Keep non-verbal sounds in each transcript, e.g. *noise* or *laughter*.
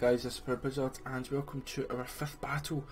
guys, this is Blizzard and welcome to our fifth battle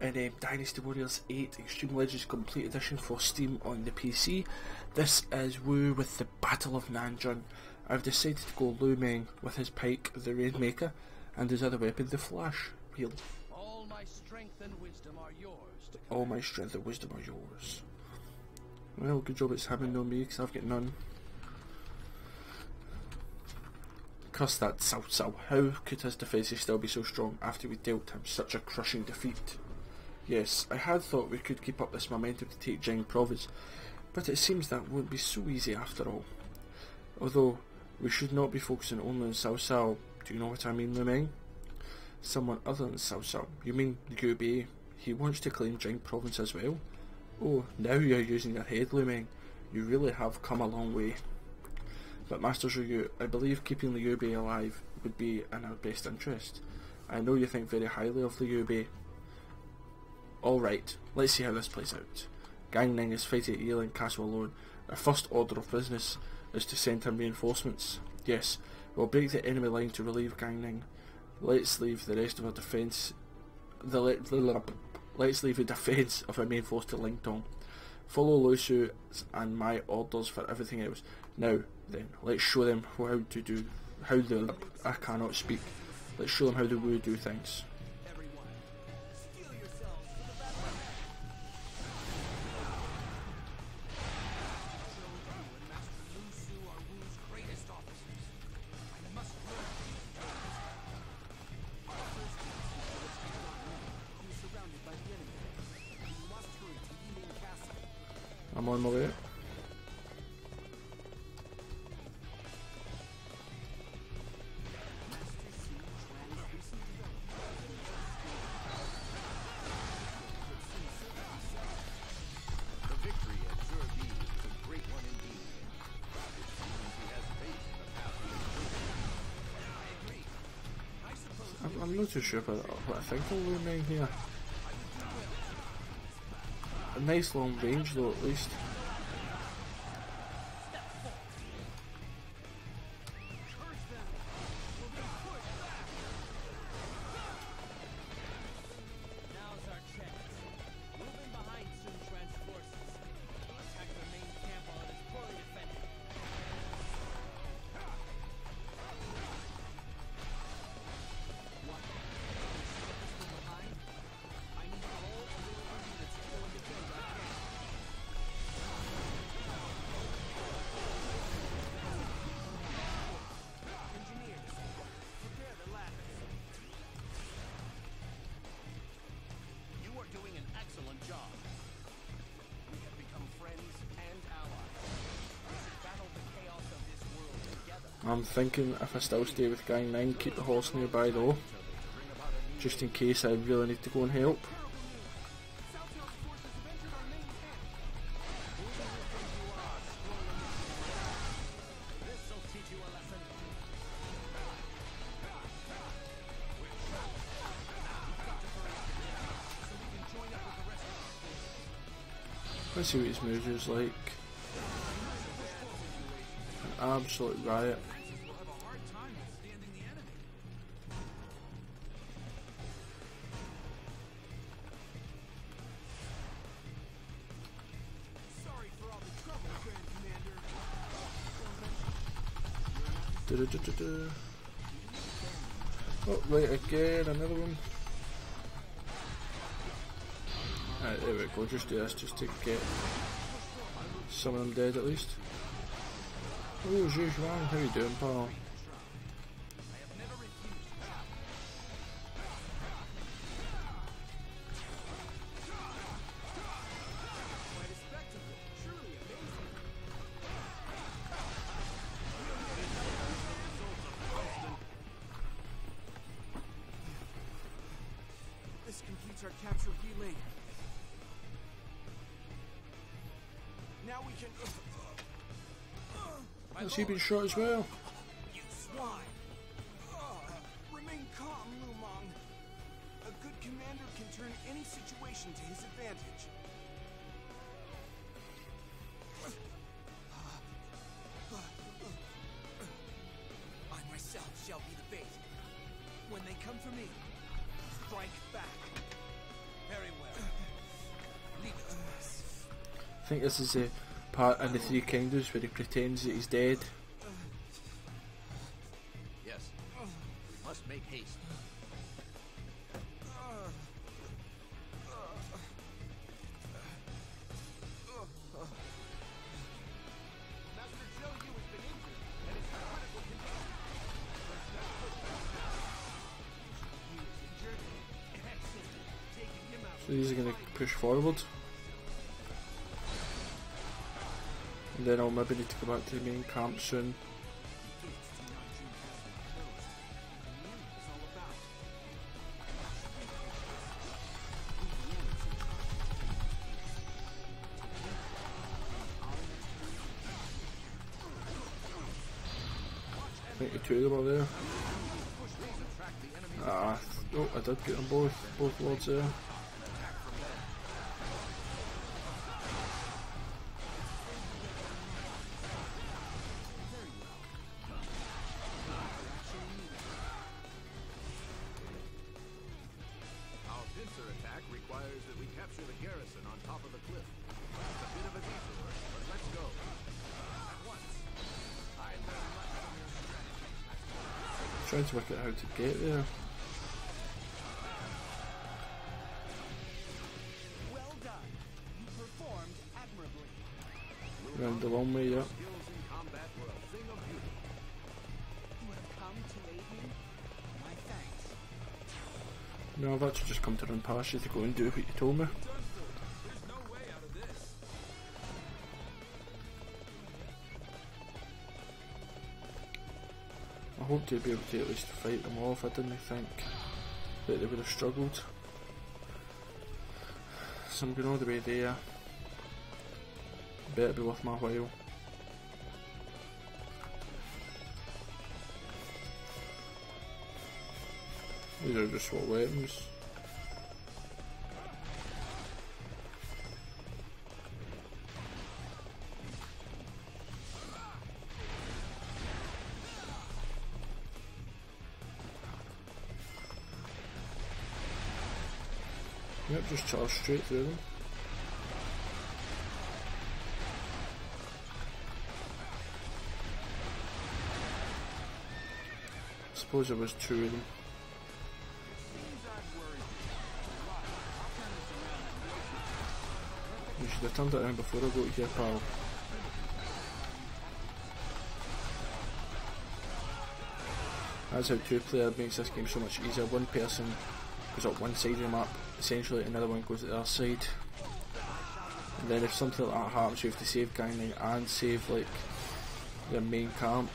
in um, Dynasty Warriors 8 Extreme Legends Complete Edition for Steam on the PC. This is Wu with the Battle of Nanjun. I've decided to go Lu Meng with his pike, the Rainmaker, and his other weapon, the Flash Wheel. All my strength and wisdom are yours. All my strength and wisdom are yours. Well, good job it's him and no me, because I've got none. Curse that Cao Cao. How could his defences still be so strong after we dealt him such a crushing defeat? Yes, I had thought we could keep up this momentum to take Jing province, but it seems that won't be so easy after all. Although, we should not be focusing only on Cao Cao. Do you know what I mean, Lu Meng? Someone other than Cao Cao. You mean Liu Bei? He wants to claim Jing province as well? Oh, now you're using your head, Lu Meng. You really have come a long way. But Master Zhou I believe keeping Liu Bei alive would be in our best interest. I know you think very highly of Liu Bei. Alright, let's see how this plays out. Gan Ning is fighting at Yiling Castle alone. Our first order of business is to send him reinforcements. Yes, we'll break the enemy line to relieve Gan Ning. Let's leave the rest of our defence the le- let's leave the *laughs* defence of our main force to Ling Tong. Follow Lu and my orders for everything else. Now then, let's show them how to do how the I cannot speak. Let's show them how the Wu do things. I'm, not too sure about what I think Lu Meng here. A nice long range though at least. I'm thinking if I still stay with Gan Ning, keep the horse nearby though. Just in case I really need to go and help. Let's see what his moves is like. An absolute riot. Du-du-du-du-du. Oh, right again, another one. Alright, there we go, just do this just to get some of them dead at least. Oh, Zhu Xuan, how you doing, pal? This completes our capture of Yiling. Now we can. Has he been shot as well? You swine! Remain calm, Lu Meng. A good commander can turn any situation to his advantage. I myself shall be the bait. When they Come for me. I think this is the part in the Three Kingdoms where he pretends that he's dead. Yes. We must make haste. So these are going to push forward. And then I'll maybe need to go back to the main camp soon. Gates to Nanjun has been closed. Command is all about. I think the two of them are there. Ah, oh, I did get them both, both lords there. Trying to work out how to get there. Well done. You performed admirably. Round the long way, yeah. Skills in combat were a thing of beauty. You have come to aid me. My thanks. No, I've actually just come to run past you to go and do what you told me. I hope to be able to at least fight them off. I didn't think that they would have struggled. So I'm going all the way there. Better be worth my while. These are just what weapons. Just charge straight through them. Suppose there was two of them. You should have turned around before I got here, pal. That's how two player makes this game so much easier. One person goes up one side of the map, essentially, another one goes to the other side. And then if something like that happens, you have to save Gan Ning and save like the main camp.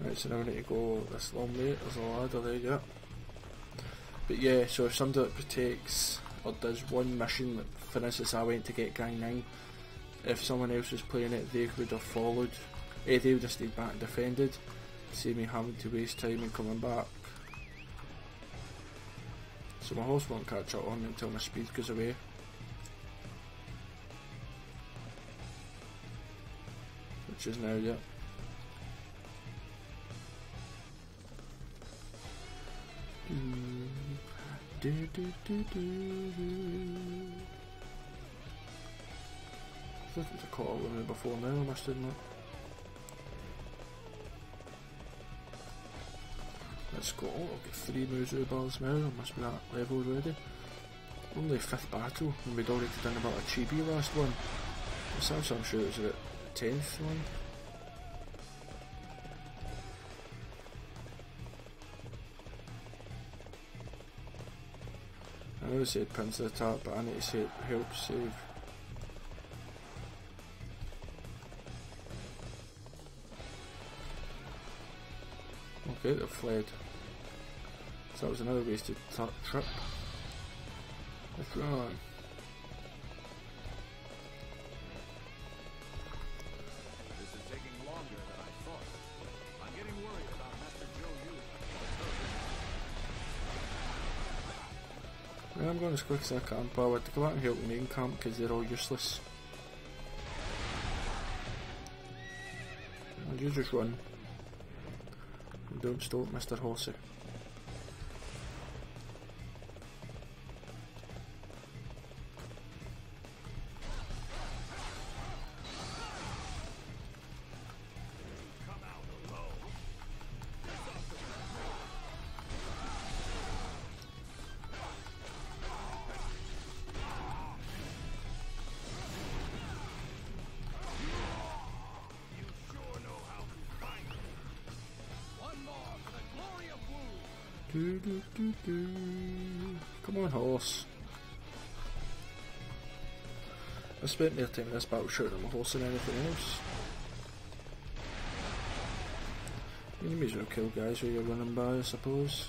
Right, so now we need to go this long way. There's a ladder there, yeah. But yeah, so if somebody that protects or does one mission, like for instance, I went to get Gan Ning, if someone else was playing it, they would have followed. Eh, they would have stayed back and defended. See me having to waste time and coming back. So my horse won't catch up on me until my speed goes away. Which is now, yeah. Do, do, do. I it was a call with me before now, I must admit. Let's go. I've got three Musou balls now, I must be that level already. Only fifth battle, and we'd already done about a Chibi last one. So I'm sure it was about tenth one. It said pins to the top, but I need to say help save. Okay, they've fled. So that was another wasted trip. Let's run. This going as quick as I can, but I would go out and help the main camp because they're all useless. And you just run. Don't stop Mr. Horsey. Do, do, do. Come on, horse. I spent time in this battle shooting at my horse than anything else. You may as well kill guys while you're running by, I suppose.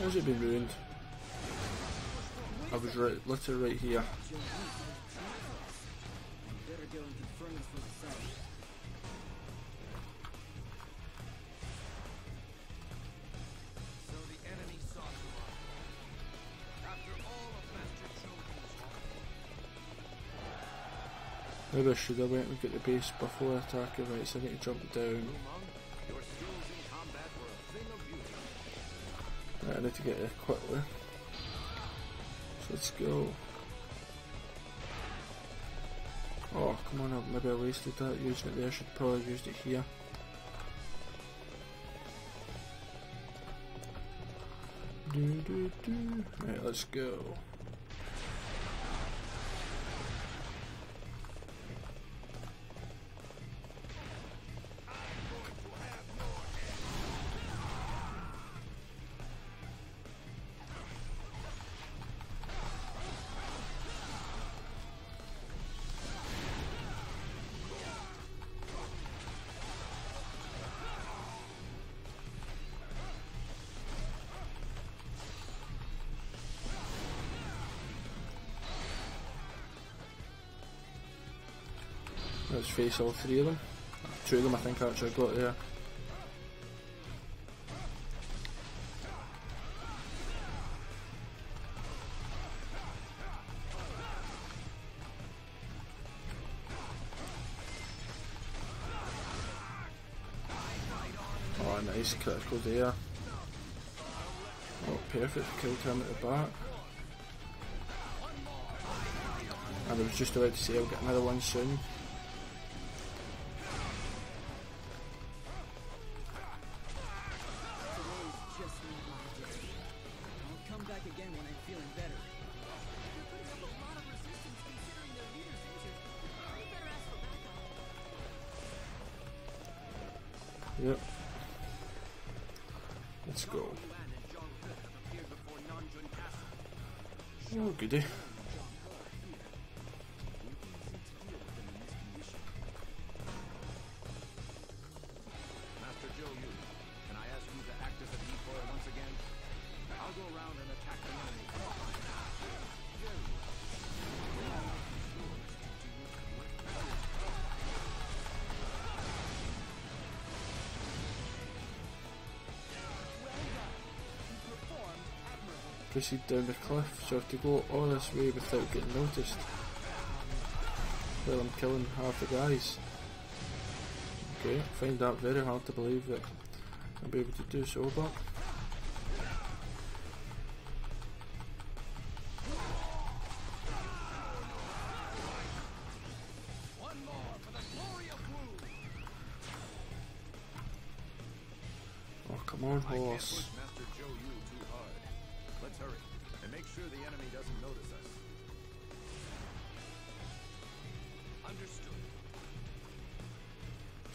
How's it been ruined? I was right, literally right here. Maybe I should have went and got the base before attacking. Right, so I need to jump down. Need to get there quickly. So let's go. Oh, come on, maybe I wasted that using it there. I should probably have used it here. Do, do, do. Right, let's go. Face all three of them. Two of them I think I actually got there. Oh nice, critical there. Oh perfect, killed him at the back. And I was just about to say I'll get another one soon. Once again? I'll go around and attack the enemy. Proceed down the cliff, so I have to go all this way without getting noticed. Well, I'm killing half the guys. Okay, I find that very hard to believe that I'll be able to do so, but oh come on, horse. Sure the enemy doesn't notice us. Understood.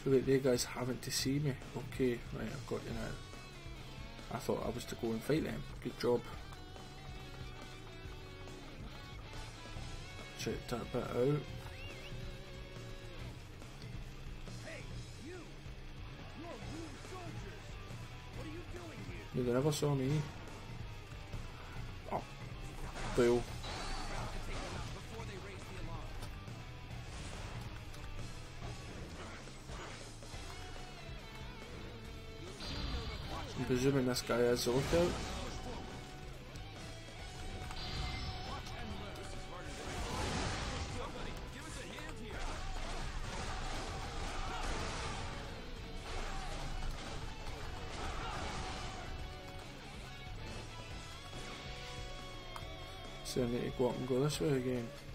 So wait, they guys haven't to see me. Okay, right, I've got you now. I thought I was to go and fight them. Good job. Check that bit out. You! You're rude soldiers! What are you doing here? Yeah, they never saw me. I'm presuming this guy is the lookout. So I need to go up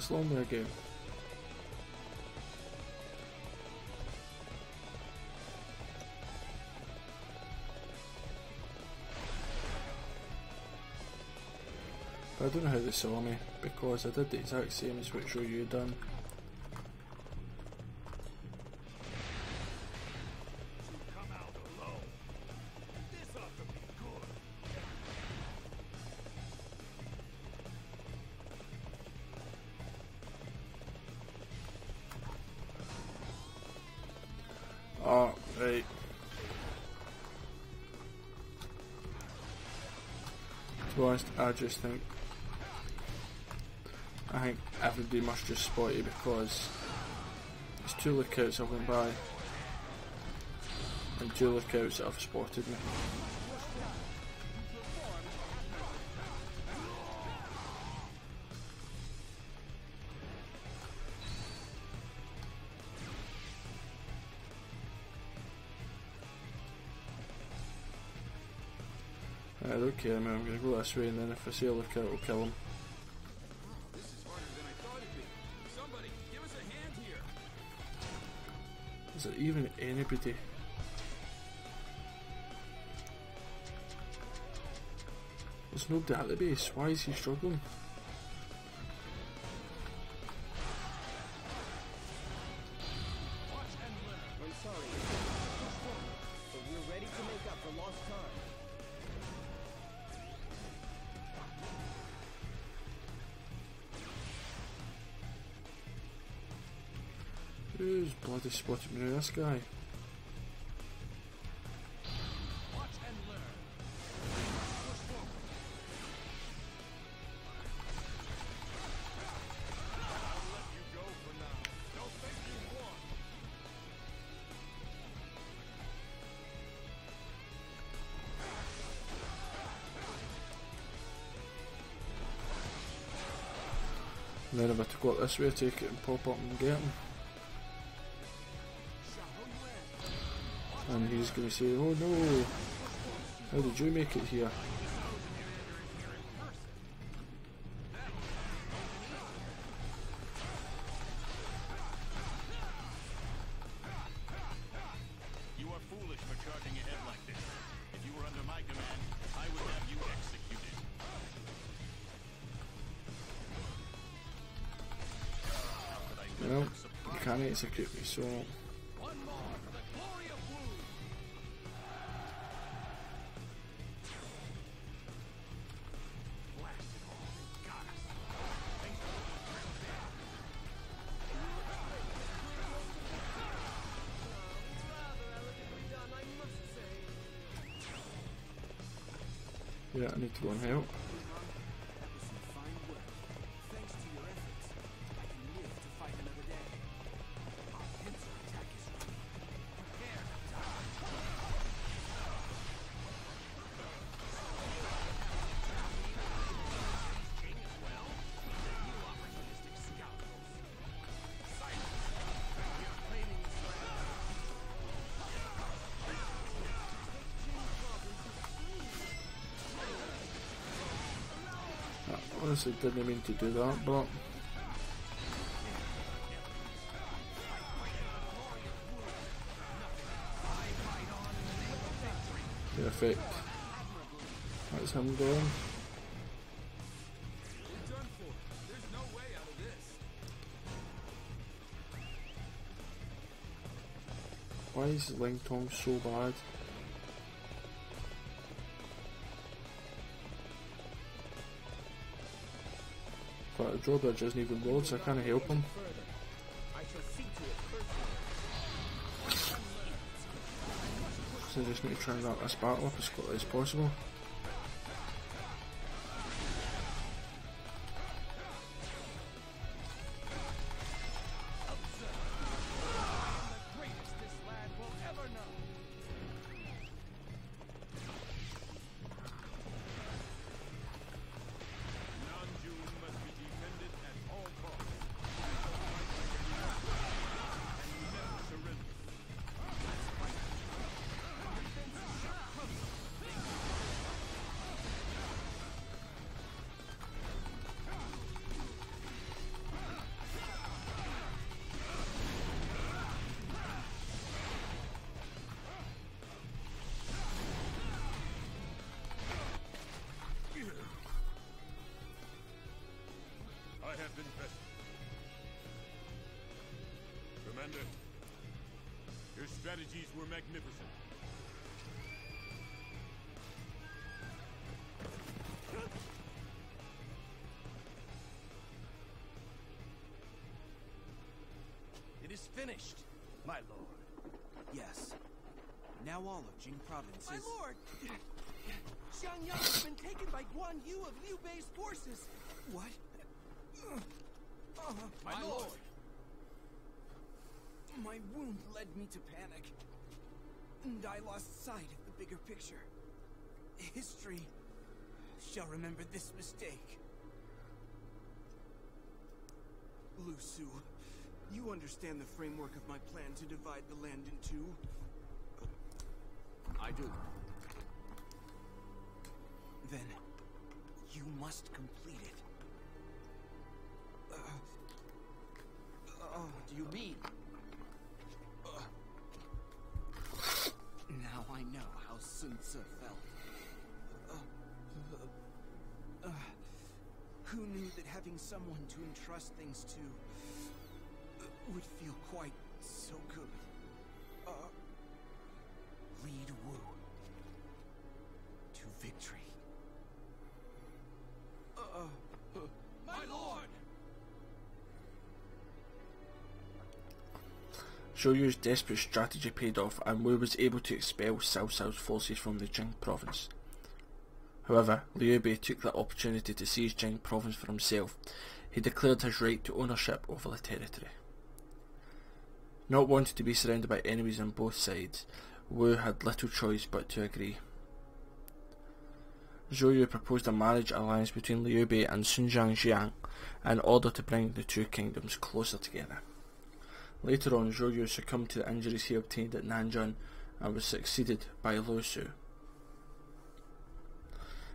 this long again. I don't know how they saw me because I did the exact same as what show you done. Honest, I just think I think everybody must just spot you because there's two lookouts that went by and two lookouts that have spotted me. Man. I'm gonna go this way, and then if I see a lookout, I'll kill him. Is there even anybody? There's nobody at the base. Why is he struggling? Now. Don't think you won. And then if I to go this way, take it and pop up and get him. And he's gonna say, oh no, how did you make it here? You are foolish for charging ahead yeah, I need to Honestly, didn't mean to do that, but perfect. That's him going. Why is Ling Tong so bad? But the drawbridge isn't even rolled, so I can't help him. It. So I just need to try and wrap this battle up as quickly as possible. I been present. Commander, your strategies were magnificent. It is finished, my lord. Yes. Now all of Jing province My is... lord! Xiangyang has been taken by Guan Yu of Liu Bei's forces. What? My, lord. My wound led me to panic. And I lost sight of the bigger picture. History shall remember this mistake. Lu Su, you understand the framework of my plan to divide the land in two? I do. Then you must complete it. Do you mean? Now I know how Sun Ce felt. Uh, uh, who knew that having someone to entrust things to uh, would feel quite so good? Uh, Zhou Yu's desperate strategy paid off and Wu was able to expel Cao Cao's forces from the Jing province. However, Liu Bei took that opportunity to seize Jing province for himself. He declared his right to ownership over the territory. Not wanting to be surrounded by enemies on both sides, Wu had little choice but to agree. Zhou Yu proposed a marriage alliance between Liu Bei and Sun Jiang in order to bring the two kingdoms closer together. Later on, Zhou Yu succumbed to the injuries he obtained at Nanjun and was succeeded by Lu Su.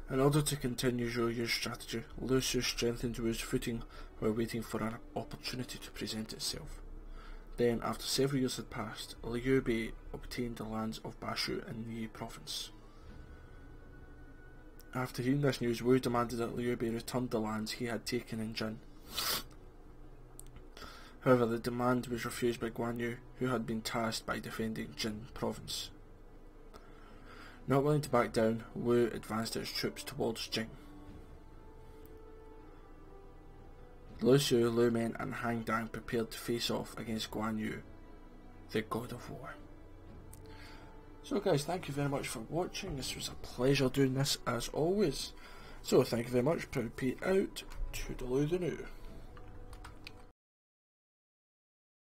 In order to continue Zhou Yu's strategy, Lu Su strengthened Wu's footing while waiting for an opportunity to present itself. Then, after several years had passed, Liu Bei obtained the lands of Bashu in Yi province. After hearing this news, Wu demanded that Liu Bei return the lands he had taken in Jing. However, the demand was refused by Guan Yu, who had been tasked by defending Jing province. Not willing to back down, Wu advanced its troops towards Jing. Lu Su, Lu Meng and Han Dang prepared to face off against Guan Yu, the god of war. So guys, thank you very much for watching. This was a pleasure doing this as always. So thank you very much. Proud Pete out. Toodaloo the new.